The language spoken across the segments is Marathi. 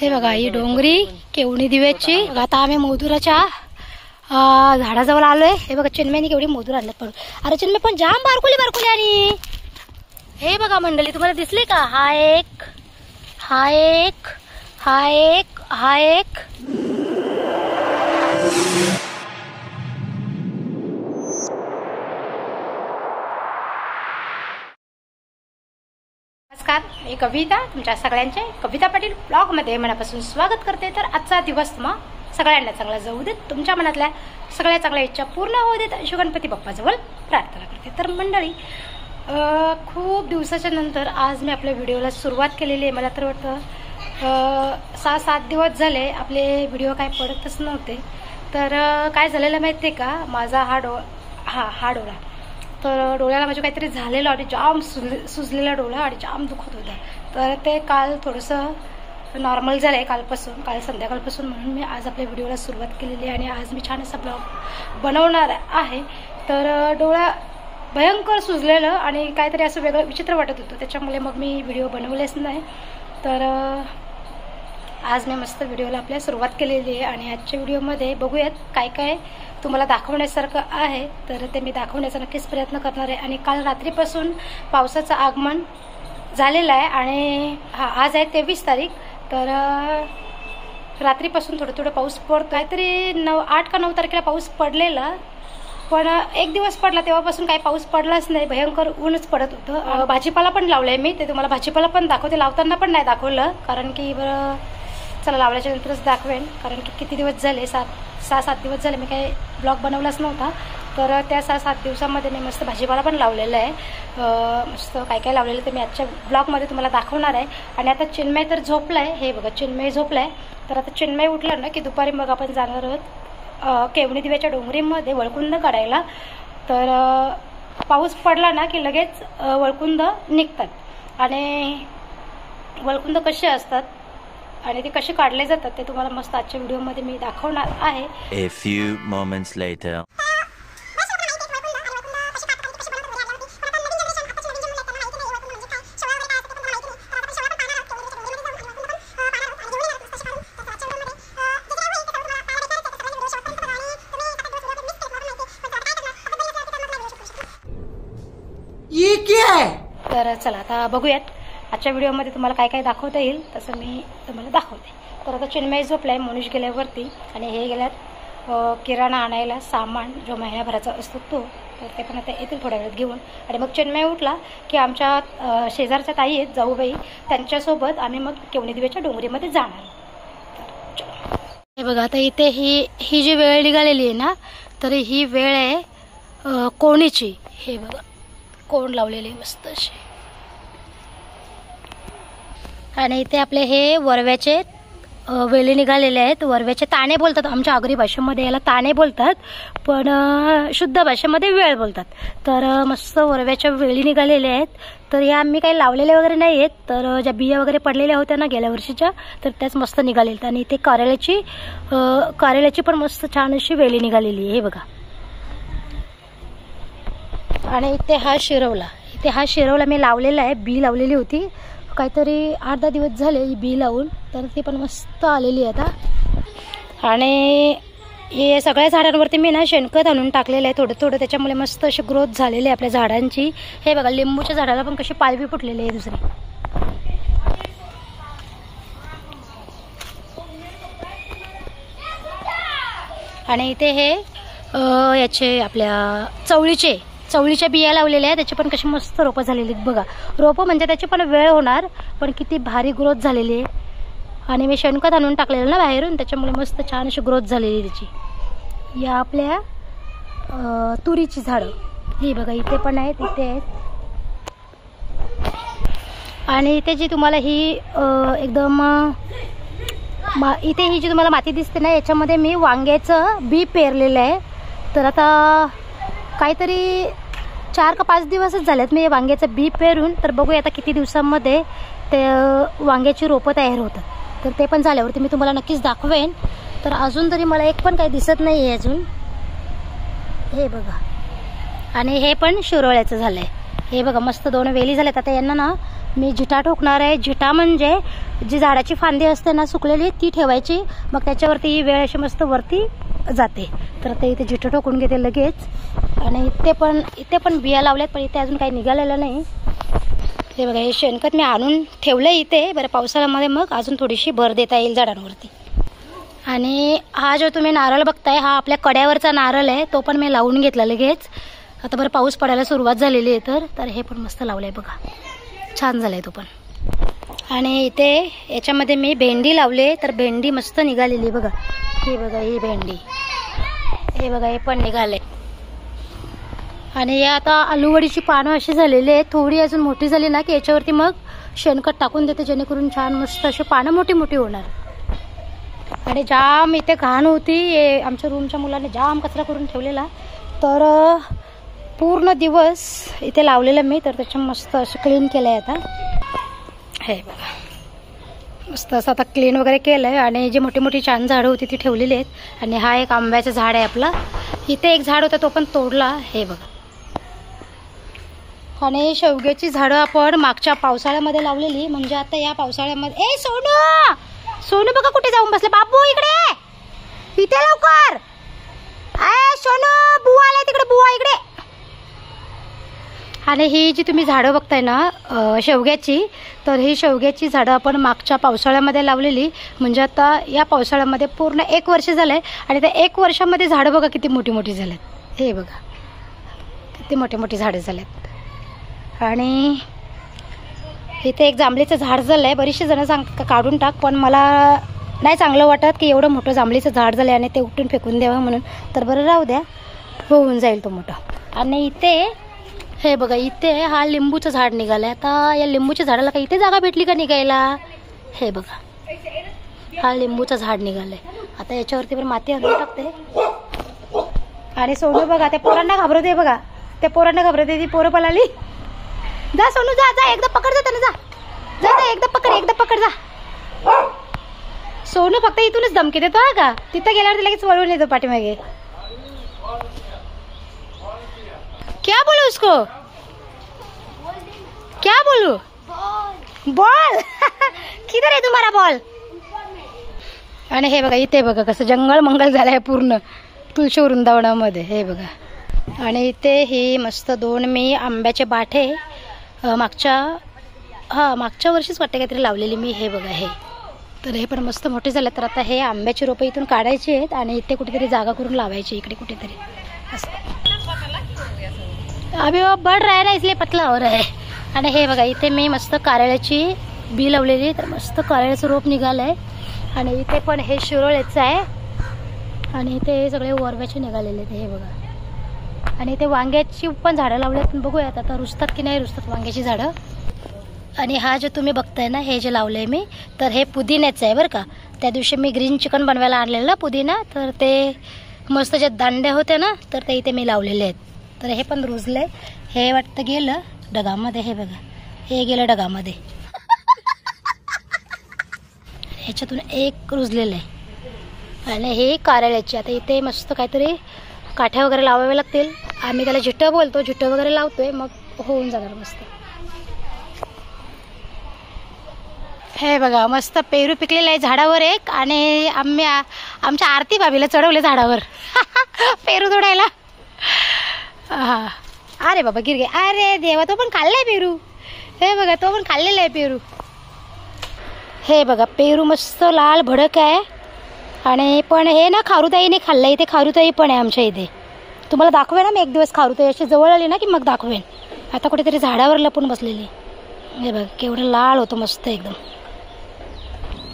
हे बघा ही डोंगरी केवणी दिव्याची आता आम्ही मोदुराच्या झाडाजवळ आलोय. हे बघा चिन्मयनी केवढी मोदूर आणल्यात पण अरे चिन्मय पण जाम बारकुली बारकुली आणि. हे बघा मंडळी तुम्हाला दिसले का? हा एक हा एक हा एक हा एक. नमस्कार मी कविता तुमच्या सगळ्यांचे कविता पाटील ब्लॉगमध्ये मनापासून स्वागत करते. तर आजचा दिवस मग सगळ्यांना चांगला जाऊ देत तुमच्या मनातल्या सगळ्या चांगल्या इच्छा पूर्ण होऊ देत अशी गणपती बाप्पाजवळ प्रार्थना करते. तर मंडळी खूप दिवसाच्या नंतर आज मी आपल्या व्हिडिओला सुरुवात केलेली आहे. मला तर वाटतं सहा सात दिवस झाले आपले व्हिडिओ काय पडतच नव्हते. तर काय झालेलं माहिती आहे का? माझा हा डो हा हा डोळा. तर डोळ्याला माझ्या काहीतरी झालेलं आणि जाम सुजले सुजलेला डोळा आणि जाम दुखत होता. तर ते काल थोडंसं नॉर्मल झालं आहे कालपासून काल संध्याकाळपासून म्हणून मी आज आपल्या व्हिडिओला सुरुवात केलेली आहे आणि आज मी छान असा ब्लॉग बनवणार आहे. तर डोळा भयंकर सुजलेलं आणि काहीतरी असं वेगळं विचित्र वाटत होतं. त्याच्यामुळे मग मी व्हिडिओ बनवलेच नाही. तर आज मी मस्त व्हिडिओला आपल्या सुरुवात केलेली आहे आणि आजच्या व्हिडिओमध्ये बघूयात काय काय तुम्हाला दाखवण्यासारखं आहे तर ते मी दाखवण्याचा नक्कीच प्रयत्न करणार आहे. आणि काल रात्रीपासून पावसाचं आगमन झालेलं आहे आणि हा आज आहे तेवीस तारीख तर रात्रीपासून थोडं थोडं पाऊस पडतो काहीतरी नऊ आठ का नऊ तारखेला पाऊस पडलेला पण एक दिवस पडला तेव्हापासून काही पाऊस पडलाच नाही. भयंकर ऊनच पडत होतं. भाजीपाला पण लावलाय मी ते तुम्हाला भाजीपाला पण दाखवते. लावताना पण नाही दाखवलं कारण की बरं चला लावल्याच्या नंतरच दाखवेन. कारण की किती दिवस झाले सात सहा सात दिवस झाले मी काही ब्लॉग बनवलाच नव्हता. तर त्या सहा सात दिवसामध्ये मी मस्त भाजीपाला पण लावलेला आहे. मस्त काय काय लावलेलं ते मी आजच्या ब्लॉगमध्ये तुम्हाला दाखवणार आहे. आणि आता चिन्मय तर झोपलाय. हे बघा चिन्मय झोपलाय. तर आता चिन्मय उठलं ना की दुपारी मग आपण जाणार आहोत केवणी दिव्याच्या डोंगरीमध्ये वळकुंद काढायला. तर पाऊस पडला ना की लगेच वळकुंद निघतात. आणि वळकुंद कसे असतात? आणि ते कसे काढले जातात ते तुम्हाला मस्त आजच्या व्हिडिओमध्ये मी दाखवणार आहे. A few moments later. ये क्या है? तर चला आता बघूयात. आजच्या व्हिडिओमध्ये तुम्हाला काय काय दाखवता येईल तसं मी तुम्हाला दाखवते. तर आता चिन्मय झोपलाय मनुष गेल्यावरती. आणि हे गेल्यात किराणा आणायला सामान जो महिन्याभराचा असतो तो तर ते पण आता येतील थोड्या वेळात घेऊन. आणि मग चिन्मय उठला की आमच्या शेजारच्या ताई आहेत जाऊबाई त्यांच्यासोबत आम्ही मग केवणी दिव्याच्या डोंगरीमध्ये जाणार. तर हे बघा आता इथे ही ही जी वेळ निघालेली आहे ना तर ही वेळ आहे कोणीची? हे बघा कोण लावलेली आहे मस्त अशी. आणि इथे आपले हे वरव्याचे वेली निघालेले आहेत. वरव्याचे ताणे बोलतात. आमच्या आगरी भाषेमध्ये याला ताणे बोलतात. पण शुद्ध भाषेमध्ये वेळ बोलतात. तर मस्त वरव्याच्या वेली निघालेल्या आहेत. तर या आम्ही काही लावलेल्या वगैरे नाही आहेत. तर ज्या बिया वगैरे पडलेल्या होत्या ना गेल्या वर्षीच्या तर त्याच मस्त निघालेल्या आणि इथे कार्याल्याची अ, पण मस्त छान अशी वेली निघालेली आहे. हे बघा. आणि इथे हा शिरवला. इथे हा शिरवला मी लावलेला आहे. बी लावलेली होती. काहीतरी आठ दहा दिवस झाले ही बी लावून तर ती पण मस्त आलेली आहे आता. आणि हे सगळ्या झाडांवरती मी ना शेणखत आणून टाकलेलं आहे थोडं थोडं त्याच्यामुळे मस्त अशी ग्रोथ झालेली आहे आपल्या झाडांची. हे बघा लिंबूच्या झाडाला पण कशी पालवी फुटलेली आहे दुसरी. आणि इथे हे याचे आपल्या चवळीचे चवळीच्या बिया लावलेल्या आहेत त्याची पण कशी मस्त रोपं झालेली आहेत. बघा रोपं म्हणजे त्याची पण वेळ होणार पण किती भारी ग्रोथ झालेली आहे. आणि मी शेणखत आणून टाकलेलं ना बाहेरून त्याच्यामुळे मस्त छान अशी ग्रोथ झालेली त्याची. या आपल्या तुरीची झाडं. ही बघा इथे पण आहेत इथे आहेत. आणि इथे जी तुम्हाला ही एकदम मा इथे ही जी तुम्हाला माती दिसते ना याच्यामध्ये मी वांग्याचं बी पेरलेलं आहे. तर आता काहीतरी चार का पाच दिवसच झालेत. मी वांग्याचं बी पेरून तर बघूया आता किती दिवसांमध्ये ते वांग्याची रोपं तयार होतात. तर ते पण झाल्यावरती मी तुम्हाला नक्कीच दाखवेन. तर अजून तरी मला एक पण काही दिसत नाही आहे अजून. हे बघा. आणि हे पण शिरोळ्याचं झालं आहे हे बघा मस्त दोन वेली झाल्यात आता यांना ना मी जिटा ठोकणार आहे. जिटा म्हणजे जी झाडाची फांदी असते ना सुकलेली ती ठेवायची. मग त्याच्यावरती ही वेळ अशी मस्त वरती जाते. तर ते इथे जिठं ठोकून घेते लगेच. आणि इथे पण इथे पण बिया लावल्यात पण इथे अजून काही निघालेलं नाही. ते बघा हे शेणखत मी आणून ठेवलं इथे. बरं पावसाळ्यामध्ये मग अजून थोडीशी भर देता येईल झाडांवरती. आणि हा जो तुम्ही नारळ बघताय हा आपल्या कड्यावरचा नारळ आहे. तो पण मी लावून घेतला लगेच. आता बरं पाऊस पडायला सुरुवात झालेली आहे तर. तर हे पण मस्त लावलं आहे बघा. छान झालं आहे तो पण. आणि इथे याच्यामध्ये मी भेंडी लावले तर भेंडी मस्त निघालेली बघा. ही बघा ही भेंडी. हे बघा हे पण निघाले. आणि हे आता आलूवडीची पानं अशी झालेली आहेत. थोडी अजून मोठी झाली ना की याच्यावरती मग शेणखत टाकून देते जेणेकरून छान मस्त अशी पानं मोठी मोठी होणार. आणि जाम इथे घाण होती. हे आमच्या रूमच्या मुलाने जाम कचरा करून ठेवलेला. तर पूर्ण दिवस इथे लावलेलं मी. तर त्याच्या मस्त असं क्लीन केलं आहे आता. हे बघा. मस्त असं आता क्लीन वगैरे केलं आहे आणि जी मोठी मोठी छान झाडं होती ती ठेवलेली आहेत. आणि हा एक आंब्याचं झाड आहे आपला. इथे एक झाड होता तो पण तोडला. हे बघा. आणि शेवग्याची झाडं आपण मागच्या पावसाळ्यामध्ये लावलेली. म्हणजे आता या पावसाळ्यामध्ये ए सोनू! सोनू बघा कुठे जाऊन बसले. बाबू इकडे इथे लवकर. ए सोनू बुवा आलाय तिकडे बुवा इकडे. आणि ही जी तुम्ही झाडं बघताय ना शेवग्याची तर ही शेवग्याची झाडं आपण मागच्या पावसाळ्यामध्ये लावलेली. म्हणजे आता या पावसाळ्यामध्ये पूर्ण एक वर्ष झालंय आणि त्या एक वर्षामध्ये झाडं बघा किती मोठी मोठी झालेत. हे बघा. किती मोठी मोठी झाडं झालेत. आणि इथे एक जांभळीचं झाड झालं आहे बरीचशी जणं सांग काढून टाक पण मला नाही चांगलं वाटत की एवढं मोठं जांभळीचं झाड झालं आहे आणि ते उठून फेकून द्यावं म्हणून. तर बरं राहू द्या. होऊन जाईल तो मोठा. आणि इथे हे बघा इथे हा लिंबूचं झाड निघालं आहे आता या लिंबूच्या झाडाला काही इथे जागा भेटली का निघायला? हे बघा हा लिंबूचं झाड निघालं आहे आता याच्यावरती पण माती आणून टाकते. आणि सोनू बघा त्या पोरांना घाबरते बघा. त्या पोरांना घाबरते ती पोरं पळाली. जा सोनू जा जा एकदा पकड जा त्यांना जा. जा जा एकदा पकड एकदा पकड जा. सोनू फक्त इथूनच धमकी देतो हा का? तिथं गेल्यावर ते लगेच वळून येतो पाठीमागे. क्या बोलू उसको? क्या बोलू? बॉल। किधर आहे तुम्हारा बॉल? आणि हे बघा इथे बघा कसं जंगल मंगल झालंय पूर्ण. तुळशी वृंदावनामध्ये हे बघा. आणि इथे ही मस्त दोन मी आंब्याचे बाठे मागच्या हां मागच्या वर्षीच वाटते काहीतरी लावलेली मी हे बघा हे. तर हे पण मस्त मोठे झाले तर आता हे आंब्याची रोपं इथून काढायची आहेत आणि इथे कुठेतरी जागा करून लावायची इकडे कुठेतरी. असं. अभी बढ़ रहा है ना इसलिए पतला हो रहा है. आणि हे बघा इथे मी मस्त कारळ्याची बी लावलेली तर मस्त कारळ्याचं रोप निघालं आहे आणि इथे पण हे शिरोळ्याचं आहे. आणि इथे हे सगळे वरव्याचे निघालेले आहेत हे बघा. आणि इथे वांग्याची पण झाडं लावली पण बघूयात आता रुजतात की नाही रुजतात वांग्याची झाडं. आणि हा जे तुम्ही बघताय ना हे जे लावलंय मी तर हे पुदिन्याचं आहे बरं का. त्या दिवशी मी ग्रीन चिकन बनवायला आणलेलं ना पुदिना तर ते मस्त जे दांड्या होत्या ना तर ते इथे मी लावलेले आहेत. तर हे पण रुजलंय. हे वाटतं गेलं ढगामध्ये हे बघा. हे गेलं ढगामध्ये ह्याच्यातून एक रुजलेलं आहे. आणि हे कारळ्याची आता इथे मस्त काहीतरी काठ्या वगैरे लावावे लागतील. आम्ही त्याला झिटं बोलतो झिटं वगैरे लावतोय मग होऊन जाणार मस्त. हे बघा मस्त पेरू पिकलेलं आहे झाडावर एक आणि आम्ही आमच्या आरती भाभीला चढवले झाडावर. पेरू तोडायला. हा अरे बाबा गिरगे. अरे देवा तो पण खाल्लाय पेरू. हे बघा तो पण खाल्लेला आहे पेरू. हे बघा पेरू मस्त लाल भडक आहे. आणि पण हे ना खारुताईने खाल्लं इथे खारुताई पण आहे आमच्या इथे. तुम्हाला दाखवेन ना मी एक दिवस खारुताई. अशी जवळ आली ना की मग दाखवेन. आता कुठेतरी झाडावर लपून बसलेली. हे बघा केवढं लाल होतं मस्त एकदम.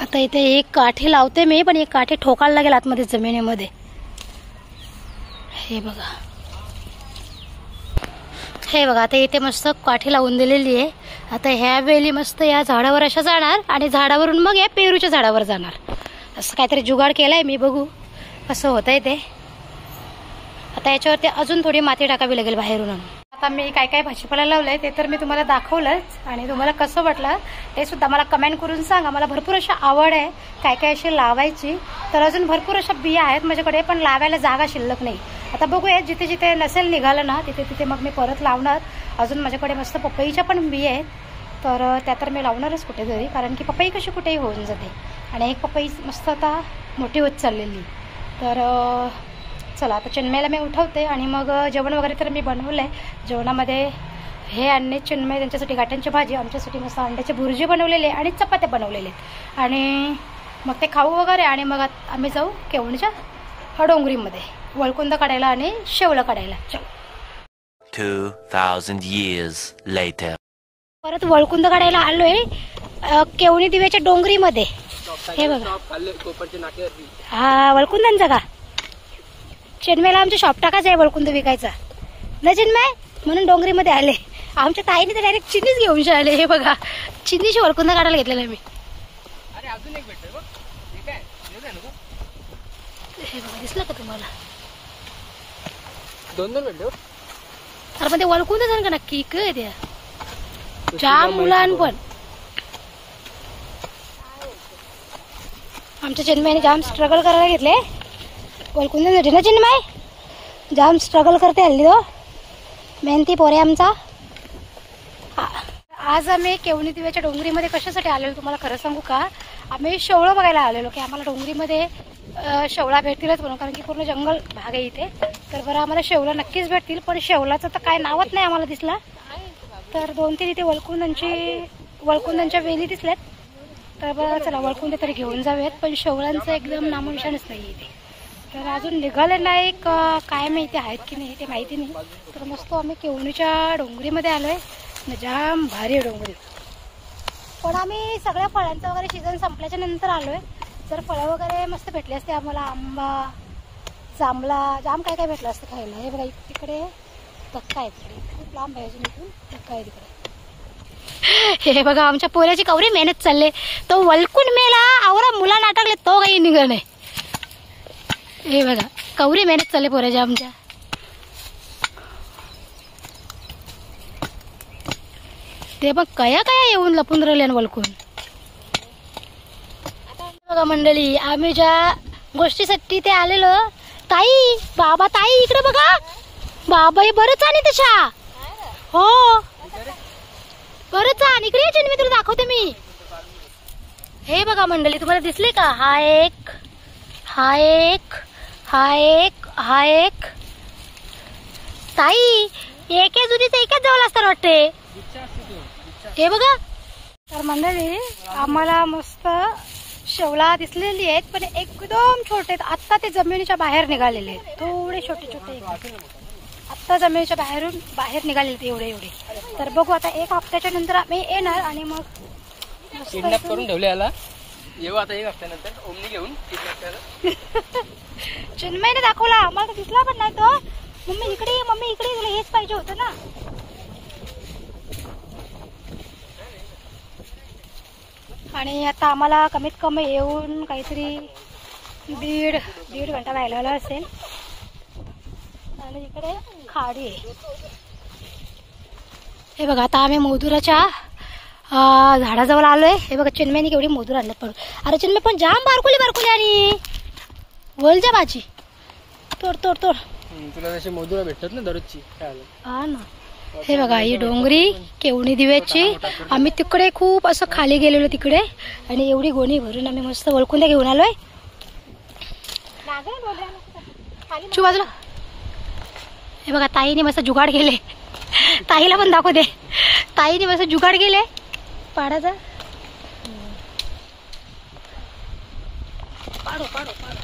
आता इथे एक काठी लावते मी पण एक काठी ठोकायला लागेल आतमध्ये जमिनीमध्ये. हे बघा. हे बघा आता इथे मस्त काठी लावून दिलेली आहे. आता ह्या वेली मस्त या झाडावर अशा जाणार आणि झाडावरून मग या पेरूच्या झाडावर जाणार. असं काहीतरी जुगाड केलाय मी बघू. कसं होत आहे ते. आता याच्यावरती अजून थोडी माती टाकावी लागेल बाहेरून. आता मी काय काय भाजीपाला लावलंय ते तर मी तुम्हाला दाखवलंच. आणि तुम्हाला कसं वाटलं ते सुद्धा मला कमेंट करून सांगा. मला भरपूर अशी आवड आहे काय काय अशी लावायची. तर अजून भरपूर अशा बिया आहेत माझ्याकडे पण लावायला जागा शिल्लक नाही. आता बघूया जिथे जिथे नसेल निघालं ना तिथे तिथे मग मी परत लावणार. अजून माझ्याकडे मस्त पपईच्या पण बी आहेत. तर त्या तर मी लावणारच कुठेतरी कारण की पपई कशी कुठेही होऊन जाते. आणि एक पपई मस्त आता मोठी होत चाललेली. तर चला आता चिन्मयला मी उठवते आणि मग जेवण वगैरे तर मी बनवलं आहे जेवणामध्ये हे आणणे चिन्मय त्यांच्यासाठी गाठ्यांची भाजी आमच्यासाठी मस्त अंड्याची भुर्जी बनवलेले आणि चपात्या बनवलेले. आणि मग ते खाऊ वगैरे आणि मग आम्ही जाऊ केवणच्या डोंगरीमध्ये वळकुंद काढायला आणि शेवलं काढायला. चल. Two thousand years later. परत वळकुंद काढायला आलोय केवणी दिव्याच्या डोंगरीमध्ये. हे बघा. हा वळकुंदांचा का? चिन्मयला आमच्या शॉप टाकाच आहे वळकुंद विकायचा. ना चिन्मय? म्हणून डोंगरीमध्ये आले. आमच्या ताईने तर डायरेक्ट चिन्नीच घेऊन आले. हे बघा. चिन्नीशी वळकुंद काढायला घेतलेला मी. हे बघा दिसलं का तुम्हाला? दोन दोन भेटले हो. अरे पण ते वळकुंद झालं का नक्की? काय त्या जाम मुलां पण आमच्या चिन्मयने जाम स्ट्रगल करायला घेतले. वळकुंदासाठी ना चिन्मय? जाम स्ट्रगल करते हल्ली तो. मेहनती पोरे आमचा. आज आम्ही केवणी दिव्याच्या डोंगरीमध्ये कशासाठी आलेलो तुम्हाला खरं सांगू का? आम्ही शेवळं बघायला आलेलो की आम्हाला डोंगरीमध्ये शेवळा भेटतीलच म्हणून कारण की पूर्ण जंगल भाग आहे इथे. तर बरं आम्हाला शेवला नक्कीच भेटतील पण शेवलाचं तर काय नावच नाही आम्हाला दिसला. तर दोन तीन इथे वळकुंदांची वळकुंदांच्या वेली दिसल्यात. तर बरं चला वळकुंदे तरी घेऊन जाऊयात पण शेवळांचं एकदम नामोनिशाणच नाही इथे. तर अजून निघाले नाही काय माहिती आहेत की नाही ते माहिती नाही. तर मस्त आम्ही केवणीच्या डोंगरीमध्ये आलोय. आहे जाम भारी आहे डोंगरी. पण आम्ही सगळ्या फळांचं वगैरे सीझन संपल्याच्या नंतर आलोय. जर फळं वगैरे मस्त भेटली असते आम्हाला आंबा जांभळा जाम काय काय भेटलं असतं खायला. हे बघा तिकडे धक्का आहे तिकडे. खूप लांब आहे अजून इथून. धक्का आहे तिकडे. हे बघा आमच्या पोऱ्याची कवरी मेहनत चालले. तो वलकून मेला आवरा मुला नाटकले तो काही निघ हे बघा कवरी मेहनत चालले पोऱ्याच्या आमच्या. ते बघ कया कया येऊन लपून राहिले वलकून. बघा मंडळी आम्ही ज्या गोष्टीसाठी ते आलेलो ताई बाबा ताई इकडे बघा. बाबा हे बरंच आणि तशा. हो. बरंच आणि इकडे यायचे मी तुला दाखवते मी. हे बघा मंडळी तुम्हाला दिसले का? हा एक हा एक हा एक हा एक. ताई एके जुनीच एकाच जवळ असतात वाटते. हे बघा. तर मंडळी आम्हाला मस्त शेवला दिसलेली आहेत पण एकदम छोटे आहेत. आत्ता ते जमिनीच्या बाहेर निघालेले आहेत. थोडे छोटे छोटे. आत्ता जमिनीच्या बाहेरून बाहेर निघालेले एवढे एवढे. तर बघू आता एक हप्त्याच्या नंतर आम्ही येणार आणि मग किडनॅप करून ठेवले याला. येऊ आता एक हफ्त्यानंतर ओमनी घेऊन चिन्मयने दाखवला. आम्हाला दिसला पण नाही तो. मम्मी इकडे मम्मी इकडे हेच पाहिजे होतं ना. आणि आता आम्हाला कमीत कमी येऊन काहीतरी दीड दीड घंटा राहिलेला असेल. आणि इकडे खाडी आहे. हे बघा आता आम्ही मोदुराच्या झाडाजवळ आलोय. हे बघा चिन्मयने केवढी मोदूर आणलं पण अरे चिन्मय पण जाम बारकुली बारकुली आणि वलच्या भाजी. तोड तोड तोड. तुला जशी मोदुरा भेटतात ना दररोजची काय हा ना. हे बघा ही डोंगरी केवणी दिव्याची. आम्ही तिकडे खूप असं खाली गेलेलो तिकडे. आणि एवढी गोणी भरून आम्ही मस्त ओळखून त्या घेऊन आलोय. चू बाजूला. हे बघा ताईने मस्त जुगाड केले. ताईला पण दाखवू दे. ताईने मस्त जुगाड केले. पाडाचा पाडो पाडो पाडो.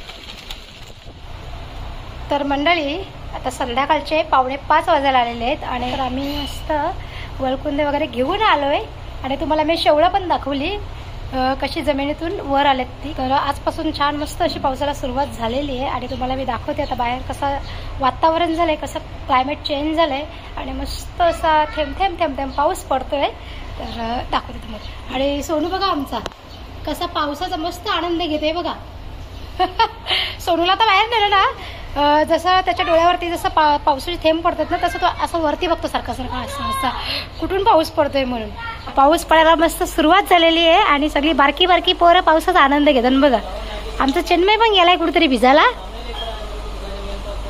तर मंडळी आता संध्याकाळचे पावणे पाच वाजायला आलेले आहेत आणि तर आम्ही मस्त वळकुंदे वगैरे घेऊन आलोय. आणि तुम्हाला मी शेवळं पण दाखवली. कशी जमिनीतून वर आलेत ती. तर आजपासून छान मस्त अशी पावसाला सुरुवात झालेली आहे आणि तुम्हाला मी दाखवते आता बाहेर कसं वातावरण झालंय कसं क्लायमेट चेंज झालंय आणि मस्त असा थेंब थेंब थेंब थेंब पाऊस पडतोय. तर दाखवते तुम्हाला. आणि सोनू बघा आमचा. कसा पावसाचा मस्त आनंद घेते बघा. सोनूला तर बाहेर नेलं ना. जसं त्याच्या डोळ्यावरती जसं पा पावसाचे थेंब पडतात ना तसं तो असं वरती बघतो सारखा सारखा असा असा. कुठून पाऊस पडतोय म्हणून. पाऊस पडायला मस्त सुरुवात झालेली आहे आणि सगळी बारकी बारकी पोरं पावसाचा आनंद घेतात. बघा आमचं चेन्मय पण गेलाय कुठेतरी भिजायला.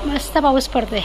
मस्त पाऊस पडतोय.